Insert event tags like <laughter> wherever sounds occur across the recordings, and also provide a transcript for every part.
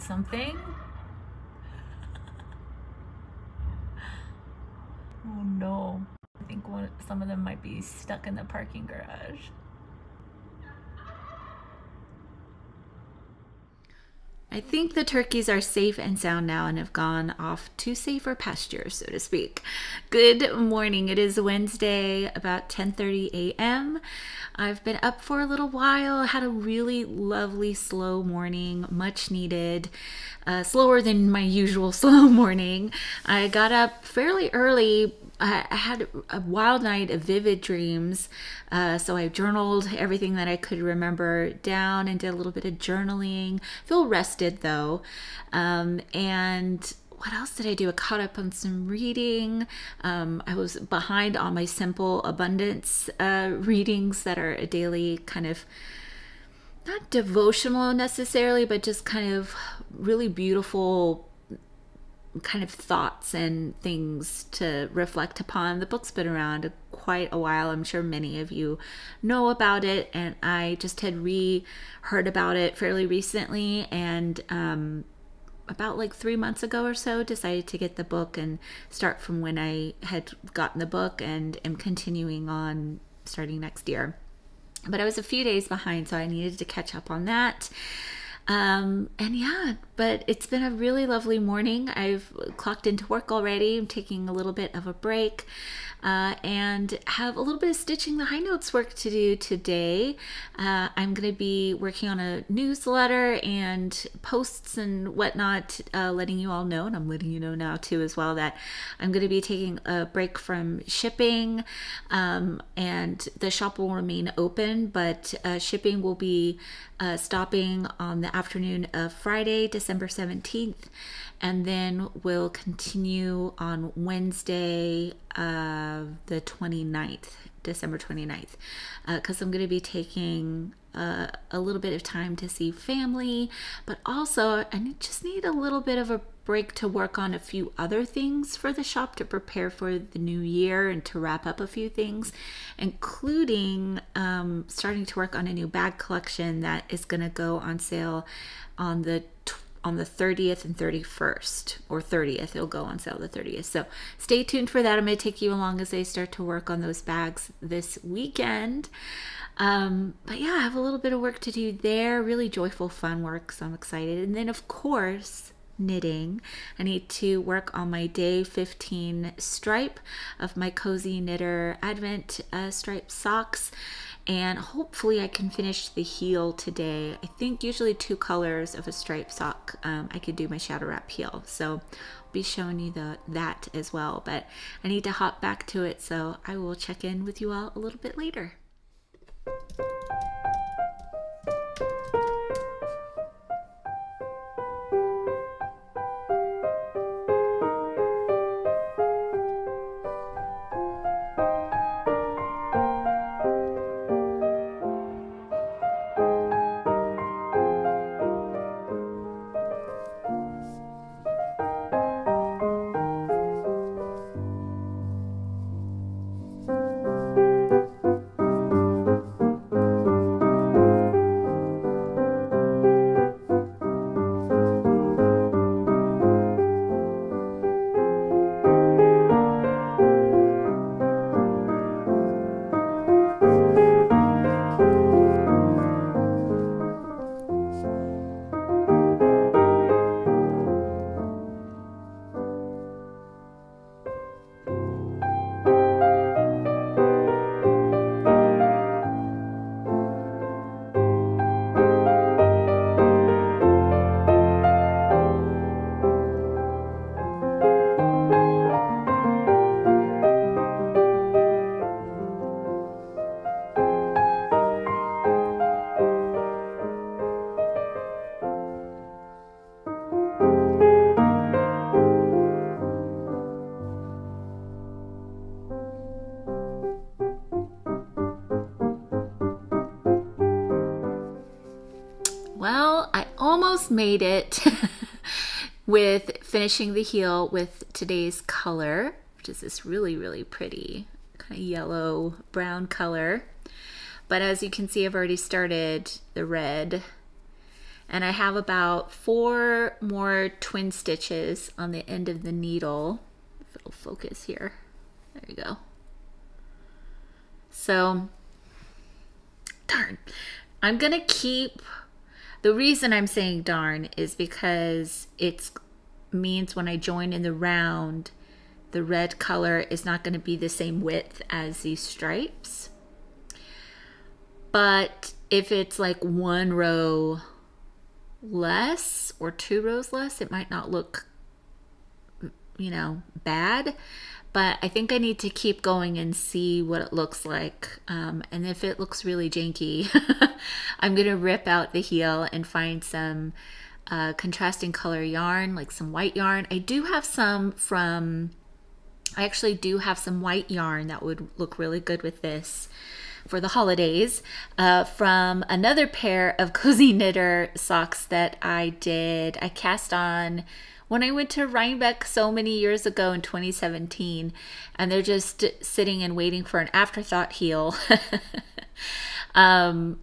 something. Oh no. I think one, some of them might be stuck in the parking garage. I think the turkeys are safe and sound now and have gone off to safer pastures, so to speak. Good morning. It is Wednesday, about 10:30 a.m. I've been up for a little while. Had a really lovely slow morning, much needed. Uh, slower than my usual <laughs> slow morning. I got up fairly early, I had a wild night of vivid dreams. Uh, so I journaled everything that I could remember down and did a little bit of journaling. Feel rested though. Um, and what else did I do? I caught up on some reading. Um, I was behind on my simple abundance uh, readings that are a daily kind of not devotional necessarily, but just kind of really beautiful kind of thoughts and things to reflect upon. The book's been around quite a while. I'm sure many of you know about it, and I just had re heard about it fairly recently and um, about like three months ago or so decided to get the book and start from when I had gotten the book and am continuing on starting next year. But I was a few days behind, so I needed to catch up on that. Um, and yeah, but it's been a really lovely morning. I've clocked into work already. I'm taking a little bit of a break uh, and have a little bit of stitching the high notes work to do today. Uh, I'm going to be working on a newsletter and posts and whatnot, uh, letting you all know, and I'm letting you know now too as well that I'm going to be taking a break from shipping, um, and the shop will remain open, but uh, shipping will be uh, stopping on the afternoon of Friday, December 17th, and then we'll continue on Wednesday, uh, the 29th, December 29th, because uh, I'm going to be taking uh, a little bit of time to see family, but also I just need a little bit of a break to work on a few other things for the shop to prepare for the new year and to wrap up a few things, including um, starting to work on a new bag collection that is going to go on sale on the on the 30th and 31st or 30th it'll go on sale the 30th so stay tuned for that. I'm going to take you along as i start to work on those bags this weekend. Um, but yeah i have a little bit of work to do there. Really joyful fun work so i'm excited. And then of course knitting. I need to work on my day 15 stripe of my Cozy Knitter Advent uh, stripe socks and hopefully I can finish the heel today. I think usually two colors of a stripe sock um, I could do my shadow wrap heel. So I'll be showing you the, that as well, but I need to hop back to it so I will check in with you all a little bit later. Made it <laughs> with finishing the heel with today's color, which is this really, really pretty kind of yellow brown color. But as you can see, I've already started the red And I have about four more twin stitches on the end of the needle. If it'll focus here. There you go. So, darn. I'm to keep, the reason I'm saying darn is because it means when I join in the round, the red color is not going to be the same width as these stripes. But if it's like one row less or two rows less, it might not look, you know, bad. But I think I need to keep going and see what it looks like. Um, and if it looks really janky, <laughs> I'm going to rip out the heel and find some uh, contrasting color yarn, like some white yarn. I do have some from, I actually do have some white yarn that would look really good with this for the holidays uh, from another pair of <laughs> Cozy Knitter socks that I did. I cast on when I went to Rhinebeck so many years ago in 2017, and they're just sitting and waiting for an afterthought heel. <laughs> um,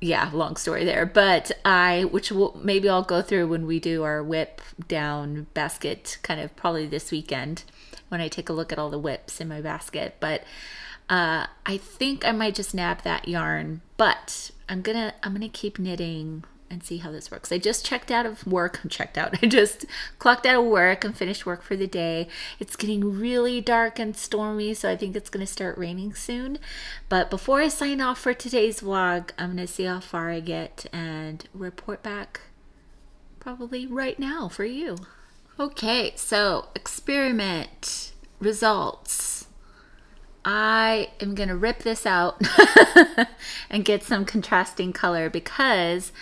yeah, long story there. But I, which will, maybe I'll go through when we do our WIP down basket, kind of probably this weekend when I take a look at all the WIPs in my basket. But uh, I think I might just nab that yarn, but I'm gonna I'm gonna keep knitting and see how this works. I just checked out of work. <laughs> Checked out. <laughs> I just clocked out of work and finished work for the day. It's getting really dark and stormy, so I think it's going to start raining soon. But before I sign off for today's vlog, I'm going to see how far I get and report back probably right now for you. Okay, so experiment results. I am going to rip this out <laughs> and get some contrasting color because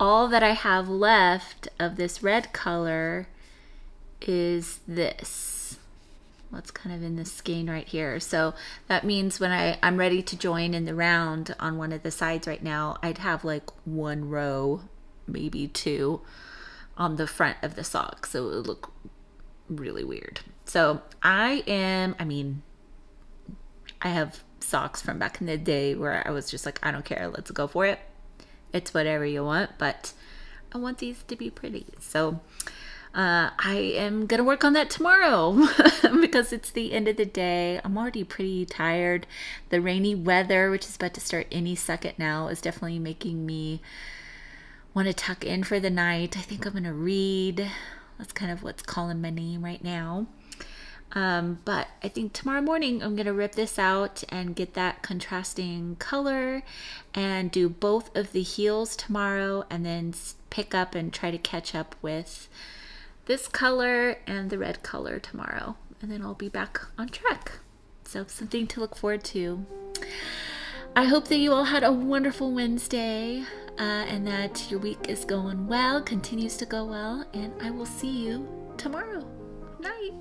all that I have left of this red color is this. What's kind of in the skein right here. So that means when I, I'm ready to join in the round on one of the sides right now, I'd have like one row, maybe two on the front of the sock. So it would look really weird. So I am, I mean, I have socks from back in the day where I was just like, I don't care, let's go for it. It's whatever you want, but I want these to be pretty. So uh, I am gonna work on that tomorrow <laughs> because it's the end of the day. I'm already pretty tired. The rainy weather, which is about to start any second now, is definitely making me want to tuck in for the night. I think I'm gonna read. That's kind of what's calling my name right now. Um, but I think tomorrow morning I'm going to rip this out and get that contrasting color and do both of the heels tomorrow and then pick up and try to catch up with this color and the red color tomorrow. And then I'll be back on track. So something to look forward to. I hope that you all had a wonderful Wednesday uh, and that your week is going well, continues to go well, and I will see you tomorrow. Night.